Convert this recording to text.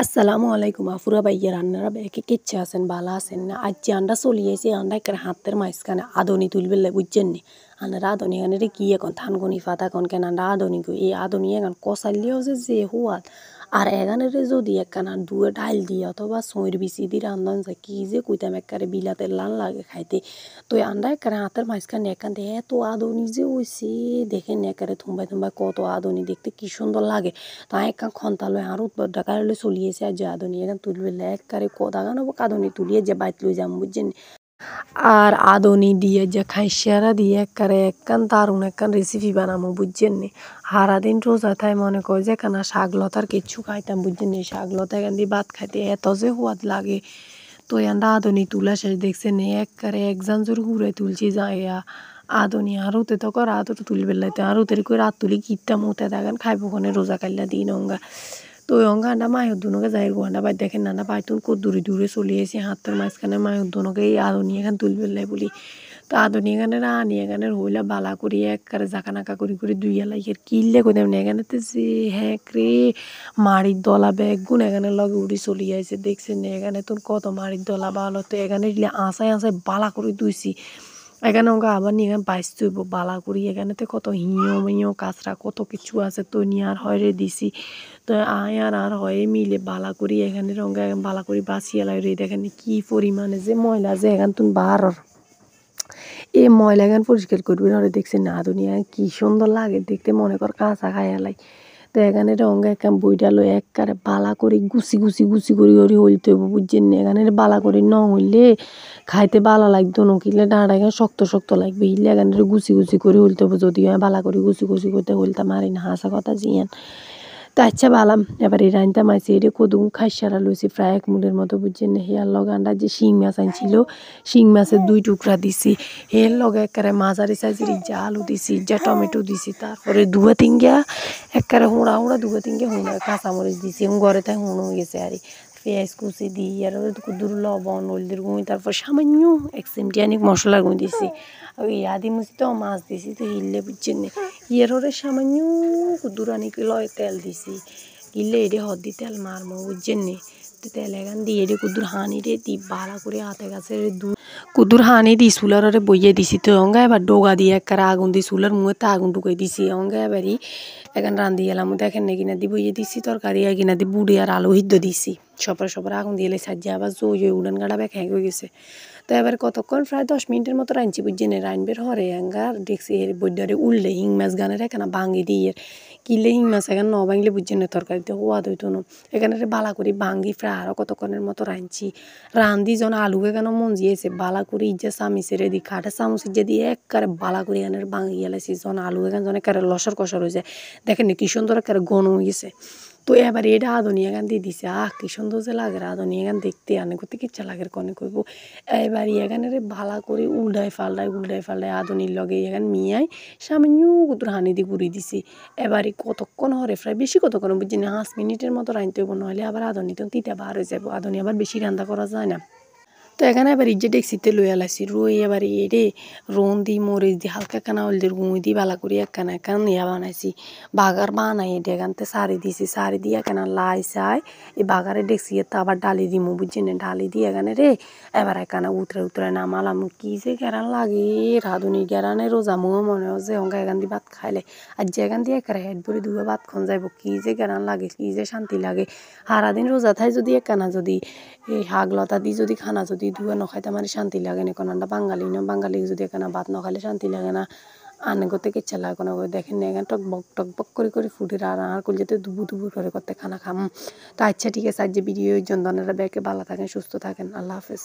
আসসালামু আলাইকুম আফুরা ভাইয়া রান্নারা ব্যাকে কিচ্ছে আছেন ভালো আছেন না আজ যে আন্ডা চলিয়েছে আন্ডা একটা হাতের মাঝখানে আদনি তুলবে বুঝছেন নি আন্ডার আদনি এখানে কি এখন থানগনি ফাতা এখন কেন আন্ডা আদনি এই আদনি এখন কষাইলেও যে যে হুয়াত আর এখানে যদি একখানা দুয়ে ডাইল দিয়ে অথবা সইর বিচি দিয়ে রান্ধন যায়, কি যে কইতাম একবারে বিলাতে লাল লাগে খাইতে। তো আন্ডা একবারে হাতের মাঝখানে এখান থেকে এত আদনি যে হয়েছে দেখেন একারে থুম্বাই থুম্বাই কত আদনি, দেখতে কি সুন্দর লাগে। তা একখান খন্তালো আর উৎপর ডাকারে চলিয়েছে আর যে আদনি, এখান তুলবে একবারে কদাগানো আদনি তুলিয়ে যে বাইত লই যাম, বুঝছেন? আর আদনি দিয়ে যে খাইশিয়ারা দিয়ে একবারে একখান দারুণ একখান রেসিপি বানামো, বুঝছেন নি? সারাদিন রোজা থাই মনে করে যে কেনা শাক লতার কিচ্ছু খাইতাম, বুঝছেন নি? শাক লতা এখান দিয়ে ভাত খাইতে এত যে সোয়াদ লাগে। তো এখানটা আদনি তুলা শেষ দেখছেন একবারে একজান জোর ঘুরে তুলছি যাইয়া আদনি আরুতে তো কর আদর তুলবে লাইতে আরুতের করে রাত তুলি কিটটা মুতে, দেখেন খাইব কোনে, রোজা কাইলা দিন অঙ্গা। তো ওই আন্ডা মায়ের দুনকে যাই গোয়ান্ডা বাই দেখেন নানা বাইতুন কো দূরে দূরে চলে এসে হাতের মাঝখানে মায়ের দুনকে এই আদনি এখান তুলবে লাই বলি। তো আদনি এখানে রানি, এখানে হইলা বালা করি একবারে জাকা নাকা করি, করে দুইয়া লাগিয়ে কিনলে কই দেবেন এখানে তো যে হ্যাঁ রে, মাড়ির দলা বেগুন এখানে লগে উড়ি চলি আইছে, দেখছেন এখানে তোর কত মাড়ির দলা ভালো তো এখানে আসায় আসায় বালা করে দুইছি। এখানে ওকে আবার নিয়ে এখানে বাইশ তুইব বালা করি। এখানেতে কত হিঁয়ো মিঁয়ো কাঁচরা, কত কিছু আছে তো নিয়ে আর হয় রে দিছি। তো আয় আর আর হয়ে মিলে বালা করি। এখানে রঙে বালা করি, বাঁচিয়ে লাগে দেখেন কি পরিমাণে যে ময়লা যে এখান তুমি বার। এ ময়লা এখান পরিষ্কার করবি না দেখছেন না দুনিয়া কি সুন্দর লাগে। দেখতে মনে কর কাঁচা খাইয়ালাই তো এখানে রঙে একখান বইটা লো একবারে বালা করে গুছি গুছি গুছি করি করি হইতে হইব, বুঝছেন না? এখানে বালা করে ন হইলে খাইতে বালা লাগতো নকিলে ডাঁড়া এখানে শক্ত শক্ত লাগবে। ইলে এখানে গুছি গুছি করে হইতে হইব, যদি বালা করে গুছি গুছি করতে হইলতে মারি না হাসা কথা জিয়ান। তো আচ্ছা বালাম। এবার এই রাইনটা মাইছি এটা কদুম খাইসারা লইছি প্রায় এক মুডের মতো, বুঝছেন? হেয়ার লগে আন্ডা যে শিং মাছ আনছিল, শিং মাছের দুই টুকরা দিছি। হের লগে একেবারে মাঝারি সাইজের ইজ্জা আলু দিছি, ইজ্জা টমেটো দিছি, তারপরে দুয়া তিনগা একেবারে হুঁড়া হুঁড়া দুয়া তিনগা হুঁড়া কাঁচামরিচ দিছি। এবং ঘরে তাই হুঁড়ো গেছে আর। পেঁয়াজ কুচি দিই, আর কুদুর, লবণ, হলদির গুঁড়ি, তারপর সামান্য এক চিমটি অনেক মশলার গুঁড়ি দিছি। ওই আদি মুছি তো মাছ দিছি তো হিললে, বুঝছেন? না ইয়ের ওরে সামান্য কুদুর আনি লয় তেল দিছি গিলে এডে হদ্দি তেল মারমো বুঝছেন নি তেল এখান দিয়ে এডে কুদুর হানি রে দি বাড়া করে হাতে গাছে দু কুদুর হানি দি চুলার ওরে বইয়ে দিছি তো অঙ্গা এবার ডোগা দিয়ে একবার আগুন দি চুলার মুখে আগুন ঢুকাই দিছি অঙ্গা এবারই এখান রান্ধি এলাম দেখেন না কিনা দি বইয়ে দিছি তরকারি কিনা দি বুড়ি আর আলু হিদ্দ দিছি সপরে সপরে আগুন দিয়ে সাজিয়ে আবার জই উড়ান গাড়া ব্যাগ হ্যাঁ হয়ে গেছে তো এবার কতক্ষণ? প্রায় দশ মিনিটের মতো রাঁধছি বুঝছেন? রাঁধবের হরে অ্যাঙ্গার দেখছি এর বৈদ্যারে উল্লে হিং মাছ গানের এখানে ভাঙি দিয়ে কিলে হিং মাছ এখানে ন ভাঙলে বুঝছেন তরকারিতে হওয়া দইতো না। এখানে বালা করি ভাঙ্গি প্রায় আরও কতক্ষণের মতো রাঁধছি। রান্ধি যখন আলু এখানে মন জিয়েছে বালা করে ইজ্জা চামিচের এদিকে কাঠে চামচ ইজ্জা দিয়ে একবারে বালা করে এখানে ভাঙি গেলেছি যখন আলু এখানে যখন একেবারে লসর কষর হয়ে যায় দেখেন কি সুন্দর একেবারে গণ হয়ে গেছে তো এবার এটা আদনিয়া গান দিয়ে দিছে। আহ, কি সুন্দর যে লাগে আদনিয়া গান দেখতে। আনে করতে কিচ্ছা লাগে কনে কইব? এবার রে ভালা করে উল্ডায় ফাল্টায় উল্ডায় ফাল্টায় আদনির লগে ইয়াগান মিয়াই সামান্য কুতুর হানি দিয়ে ঘুরিয়ে দিছি। এবারে কতক্ষণ হরে প্রায় বেশি কতক্ষণ বুঝছি না, পাঁচ মিনিটের মতো রাঁধতে হইব নহলে আবার আদনি তো তিতা বার হয়ে যাব আদনি আবার বেশি রান্না করা যায় না। তো এখানে এবার ইজ্জে ডেক্সিতে লই আলাইছি রই এবার এডে রোন দি মরিচ দি হালকা কানা হলদির গুঁই দি বালা করি একখানা একখান ইয়া বানাইছি। বাগার বানাই এডে এখানতে সারি দিছি, সারি দিয়ে একখানা লাই চাই। এই বাগারে ডেক্সি তো আবার ডালি দিমু বুঝছি না ডালি দিয়ে এখানে রে এবার একখানা উতরে উতরে নামালাম। কি যে গেরান লাগে, রাধুনি গেরানে রোজা মুহ মনে হচ্ছে অঙ্কা এখান দিয়ে ভাত খাইলে। আর যে এখান দিয়ে একেবারে হেড ভরে দুয়ে ভাত খন যাইব, কি যে গেরান লাগে, কি যে শান্তি লাগে। সারাদিন রোজা থাই যদি একখানা যদি এই শাক লতা দি যদি খানা যদি দুয়া নখাইতে মানে শান্তি লাগে না কারণ বাঙালি না, বাঙালি যদি এখানে ভাত নখাইলে শান্তি লাগে না। আনে করতে কিচ্ছা লাগে কোনো দেখেন না, এখানে টকবক টকবক করে করে ফুটের আর আর করলে যেতে দুবু দুবু করে করতে খানা খাম। তা আচ্ছা ঠিক আছে আজ যে ভিডিও জন্য ব্যাগে ভালো থাকেন, সুস্থ থাকেন, আল্লাহ হাফেজ।